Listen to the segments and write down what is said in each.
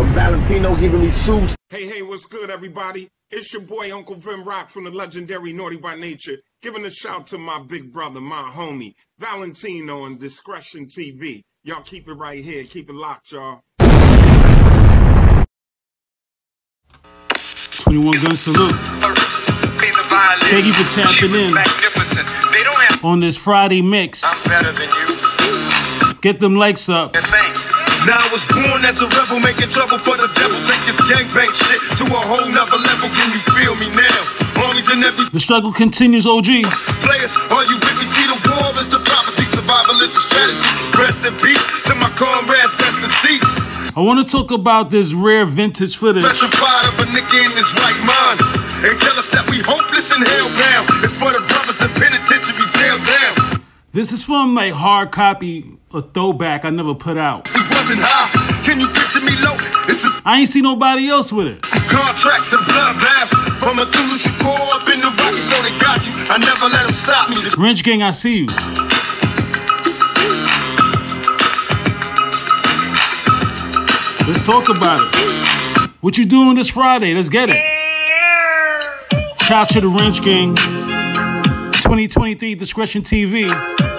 Uh, Valentino giving me suits. Hey, hey, what's good, everybody? It's your boy Uncle Vin Rock from the legendary Naughty by Nature, giving a shout to my big brother, my homie, Valentino on Discretion TV. Y'all keep it right here. Keep it locked, y'all. 21 Gun Salute. Thank you for tapping in on this Friday mix. I'm better than you. Get them likes up. Now I was born as a rebel, making trouble for the devil. Take this gangbang shit to a whole nother level. Can you feel me now? Armies in every The struggle continues, OG. players. Are you with me? See the war is the prophecy. Survival is the strategy. Rest in peace to my comrades, best deceased. I want to talk about this rare vintage footage. Petrified of a nigga in his right mind. They tell us that we hopeless and hellbound. It's for the brothers in penitentiary jail down. This is from like hard copy, a throwback I never put out. Wasn't high. Can you picture me low? I ain't see nobody else with it. contracts and blood baths. From a Zulu Shakur up in the Rockies, know they got you. I never let them stop me. Wrench Gang, I see you. Let's talk about it. What you doing this Friday? Let's get it. Shout out to the Wrench Gang. 2023 Discretion TV.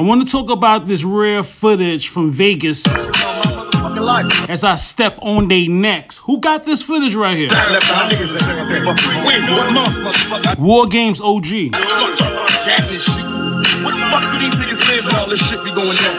I want to talk about this rare footage from Vegas as I step on their necks. Who got this footage right here? War Games OG. What the fuck do these niggas live all this shit be going down?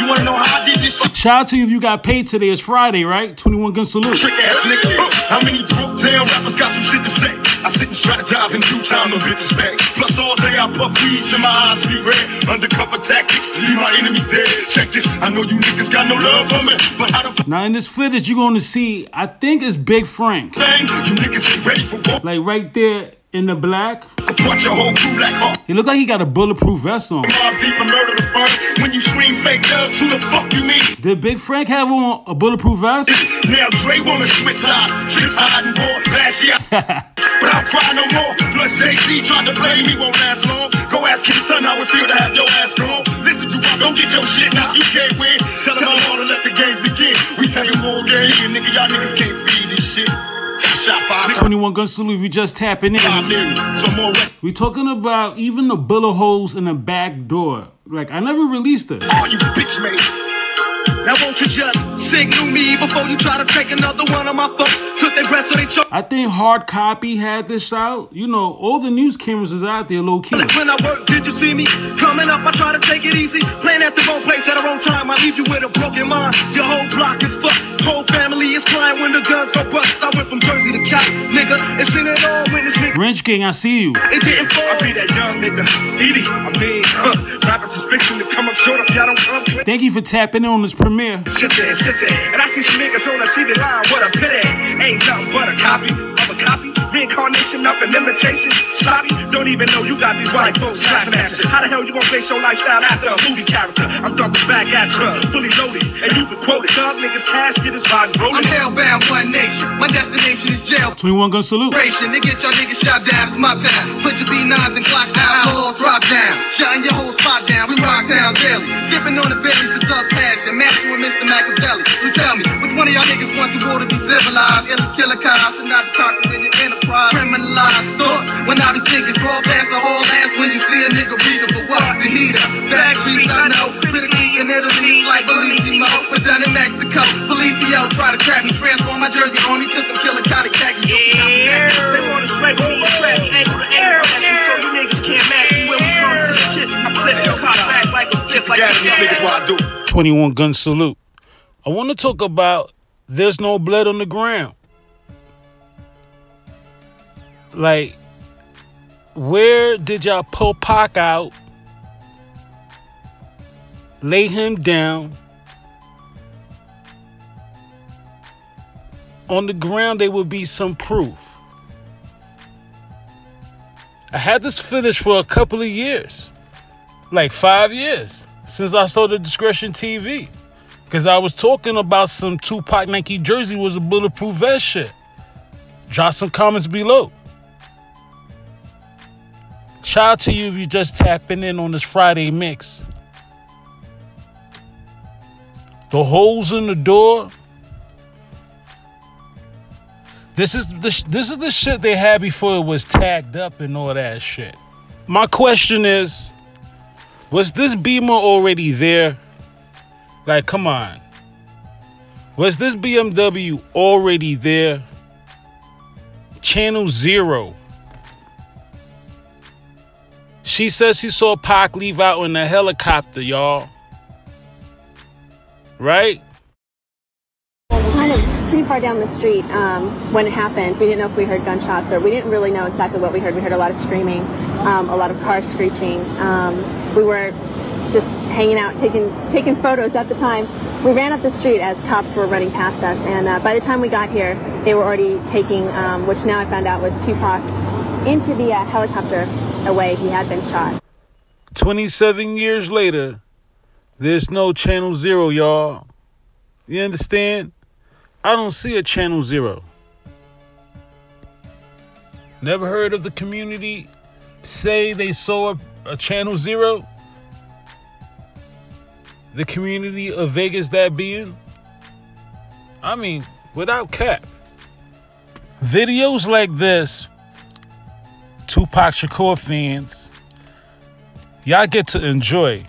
You wanna know how I Shout out to you if you got paid today. It's Friday, right? 21 Gun Salute. Trick ass nigga. How many broke down rappers got some shit to say? I sit and strategize in due time, no back. Plus all day I puff weeds and my eyes see red. Undercover tactics, leave my enemies dead. Check this, I know you niggas got no love for me, but how the Now in this footage, you're going to see, I think it's Big Frank. thing? You niggas ain't ready for war. Like right there in the black. I punch your whole crew like hawk. He look like he got a bulletproof vest on. Mobb Deep and murder the fun. When you scream fake thugs, who the fuck you mean? Did Big Frank have on a bulletproof vest? Now Dre wanna switch sides, tricks hiding more. Last year, but I'll cry no more. Plus JC tried to play me, won't last long. Go ask King Son how it feel to have your ass gone. Listen, you don't get your shit now. You can't win. Tell them all to let the games begin. We having war game, nigga. Y'all niggas can't feed this shit. Shot five, 21 Gun Salute, we just tapping in. million. Some more rap. We talking about even the bullet holes in the back door. Like, I never released this. All you bitch made. Now won't you just signal me before you try to take another one of my folks? Took their breath so they choke. I think Hard Copy had this out. You know, all the news cameras is out there low key. When I work, did you see me? Coming up, I try to take it easy. Playing at the wrong place at the wrong time. I leave you with a broken mind. Your whole block is fucked. Whole family is crying when the guns go bust. I went from Jersey to Cali, nigga. It's in it all when this nigga. Wrench Gang, I see you. It didn't fall. I be that young nigga. Edie, I mean, huh. Rappers is fixing to come up short if y'all don't come quick. Thank you for tapping in on this premiere. Sit there, sit there. And I see some niggas on the TV line. What a pity. Ain't nothing but a copy of a copy. Reincarnation of an imitation. Sloppy. Don't even know you got these white folks laughing at you. How the hell you gonna base your lifestyle after a movie character? I'm dumping back at you, fully loaded. And you can quote it. Thug niggas cash get his body rolling. I'm hellbound, one nation. My destination is jail. 21 Gun Salute. Operation, They get y'all niggas shot down. It's my time. Put your B9s and clocks down. Balls drop down. Shutting your whole spot down. We rock down daily. Sipping on the bellies with Thug Passion. Matching with Mr. Machiavelli. You tell me, which one of y'all niggas want the world to be civilized? Killer cops and not the enterprise. Criminalized thoughts. When I be thinking, draw gas a whole ass when you see a nigga reaching for what? The heater. Backstreets, I know. Critically in Italy like Bellissimo. But done in Mexico. Try to trap me. Transform my jersey on me to some killer cotton khaki. They wanna slay me, trap angle the air, so you niggas can't match me when we come to the shit. I flip your car back like a flip like Yeah, a niggas what I do. 21 Gun Salute. I want to talk about There's No Blood on the Ground. Like, where did y'all pull Pac out, lay him down? On the ground, there would be some proof. I had this finished for a couple of years, like five years, since I started Discretion TV. Because I was talking about some Tupac Nike jersey was a bulletproof vest shit. Drop some comments below. Shout out to you if you're just tapping in on this Friday mix. The holes in the door This is the this is the shit they had before it was tagged up and all that shit. My question is, was this Beamer already there? Like, come on. Was this BMW already there? Channel Zero. She says she saw Pac leave out in a helicopter, y'all. Right? pretty far down the street um, when it happened. We didn't know if we heard gunshots or we didn't really know exactly what we heard. We heard a lot of screaming, um, a lot of cars screeching. Um, we were just hanging out, taking taking photos at the time. We ran up the street as cops were running past us, and uh, by the time we got here, they were already taking, um, which now I found out was Tupac, into the uh, helicopter away. He had been shot. 27 years later, there's no Channel Zero, y'all. You understand? I don't see a Channel Zero. Never heard of the community say they saw a, a Channel Zero? The community of Vegas that being? I mean, without cap. Videos like this, Tupac Shakur fans, y'all get to enjoy.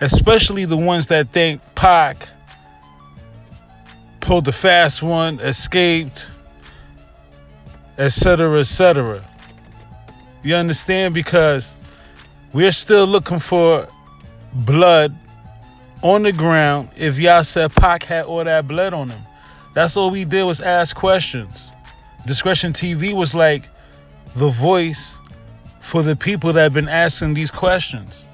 Especially the ones that think Pac pulled the fast one, escaped, etc., etc. You understand? Because we're still looking for blood on the ground if y'all said Pac had all that blood on him. That's all we did was ask questions. Discretion TV was like the voice for the people that have been asking these questions.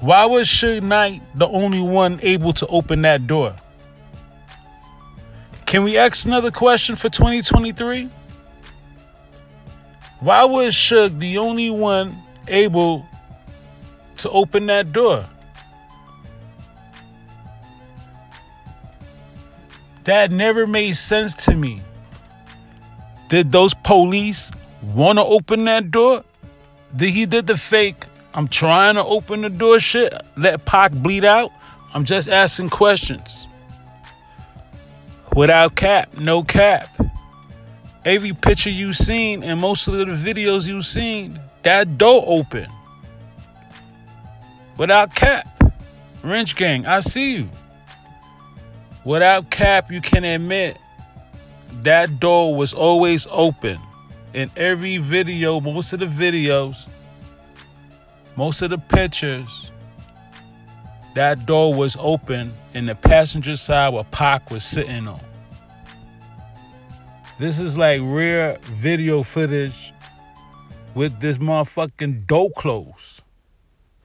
Why was Suge Knight the only one able to open that door? Can we ask another question for 2023? Why was Suge the only one able to open that door? That never made sense to me. Did those police want to open that door? Did he did the fake I'm trying to open the door shit, let Pac bleed out? I'm just asking questions. Without cap, no cap. Every picture you seen and most of the videos you seen, that door open. Without cap. Wrench gang, I see you. Without cap, you can admit that door was always open. In every video, most of the videos, most of the pictures, that door was open and the passenger side where Pac was sitting on. This is like rare video footage with this motherfucking door closed.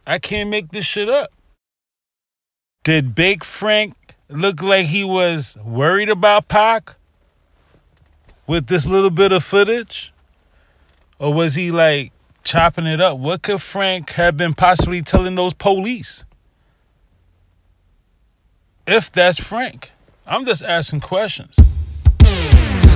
I can't make this shit up. Did Big Frank look like he was worried about Pac with this little bit of footage? Or was he like chopping it up? What could Frank have been possibly telling those police? If that's Frank. I'm just asking questions.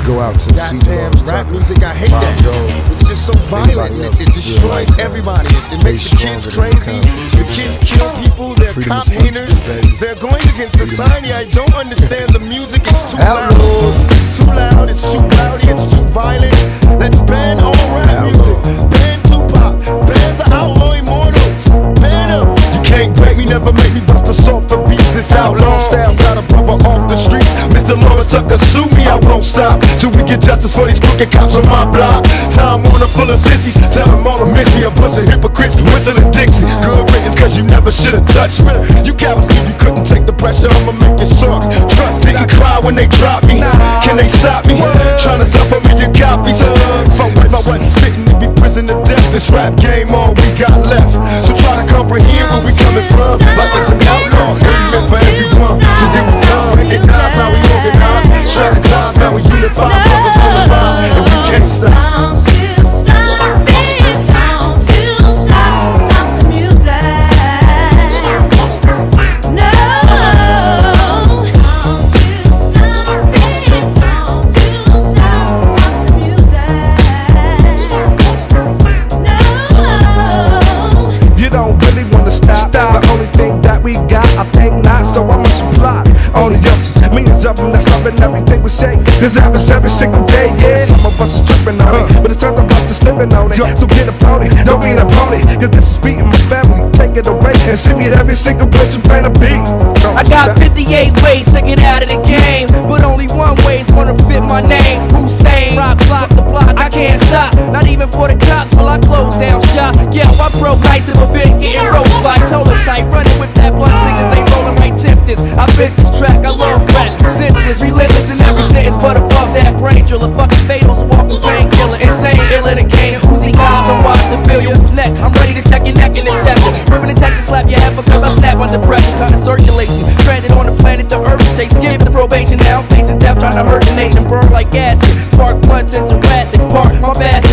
Go out to see Goddamn rap music, I hate that. It's just so violent. It, it destroys everybody. It, it makes the kids crazy. The kids kill people. They're cop haters. They're going against society. I don't understand the music. It's too loud. It's too loud. It's too rowdy. It's too violent. Let's ban all rap music. Ban Tupac. Ban the Outlaw Immortals. Ban them. You can't break me, never make me bust the softer beats. This outlaw style got a brother off the streets. Mr. Lawrence Tucker, sue me, I won't stop. Till we get justice for these crooked cops on my block. Time Warner full of sissies. Tell them all to miss me. A bunch of hypocrites whistling Dixie. Good riddance, cause you never should've touched me. You cowards knew you couldn't take the pressure. I'ma make it shook. Trust me, I cry when they drop me. Can they stop me? Trying to sell for million copies. If I, if I wasn't spitting, it'd be prison to death. This rap game, all we got left. So try to comprehend where we coming from. Like it's an outlaw, meant for everyone. So here we come, recognize how we organize. Strategize, now not, I think not, so I must reply on the youngsters. Millions of them that's loving everything we say. This happens every single day, yeah. Some of us is tripping on it, but it's time to bust the slipping on it. So get a pony, don't be a opponent, cause this is beating my family. Take it away and send me to every single place you plan to be. I got 58 ways to get out of the game, but only one way is gonna fit my name. Hussein, rock, block the block, I can't stop. Not even for the cops will I close down shop. Yeah, I broke nights in the bit, getting road by. Hold tight, running with that block tempters. I bitch this track, I love rap, senseless, relentless in every sentence, but above that, brain driller, fucking fatals, a walking painkiller, insane, ill in a cane, Uzi guys, I'm watch the feel your neck. I'm ready to check your neck and accept it. And tech to slap your head because I snap under pressure, kinda circulation. Stranded on the planet, the earth chase, skip the probation now, facing death, trying to hurt the nation, burn like acid. Spark blunts in Jurassic Park, my bastard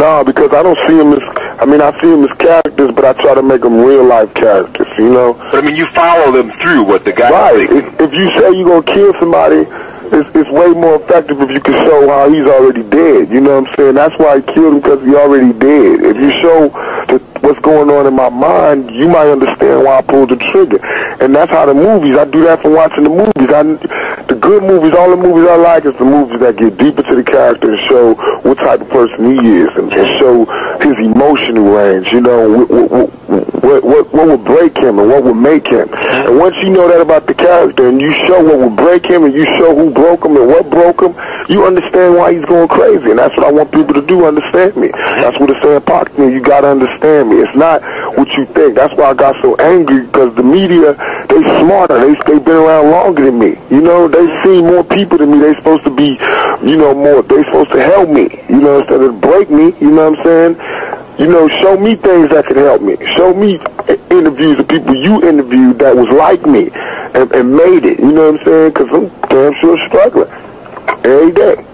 No, because I don't see them as. I mean, I see them as characters, but I try to make them real life characters. You know. But I mean, you follow them through what the guy. Right. If, if you say you're gonna kill somebody, it's, it's way more effective if you can show how he's already dead. You know what I'm saying? That's why I killed him because he already dead. If you show the, what's going on in my mind, you might understand why I pulled the trigger. And that's how the movies. I do that from watching the movies. I, the good movies, all the movies I like is the movies that get deep into the character and show what type of person he is and, and show his emotional range. You know, what, what, what, what, what would break him and what would make him. And once you know that about the character and you show what would break him and you show who broke him and what broke him, you understand why he's going crazy. And that's what I want people to do, understand me. That's what it's saying, Pac. You got to understand me. It's not what you think. That's why I got so angry because the media, they smarter. They, they've been around longer than me. You know, they see more people than me. They supposed to be, you know, more, they supposed to help me, you know, instead of break me, you know what I'm saying? You know, show me things that could help me. Show me interviews of people you interviewed that was like me and, and made it. You know what I'm saying? Because I'm damn sure struggling every day.